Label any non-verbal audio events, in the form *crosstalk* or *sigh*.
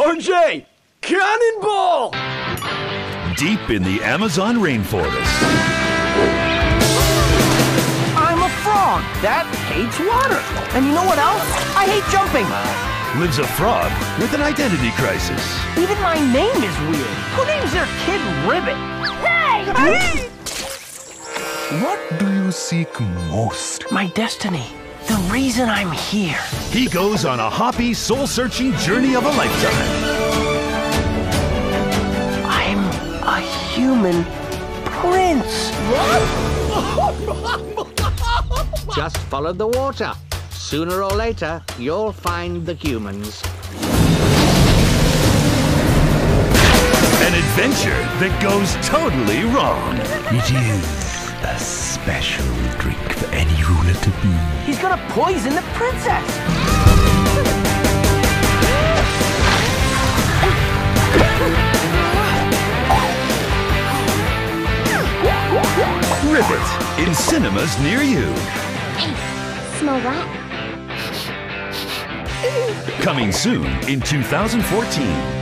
RJ! Cannonball! Deep in the Amazon rainforest. I'm a frog that hates water. And you know what else? I hate jumping. Lives a frog with an identity crisis. Even my name is weird. Who names their kid Ribbit? Hey! What do you seek most? My destiny. The reason I'm here. He goes on a hoppy, soul-searching journey of a lifetime. I'm a human prince. What? *laughs* Just follow the water. Sooner or later, you'll find the humans. An adventure that goes totally wrong. It is a special drink for any ruler to be. He's gonna poison the princess. Ribbit in cinemas near you. Smell that? Coming soon in 2014.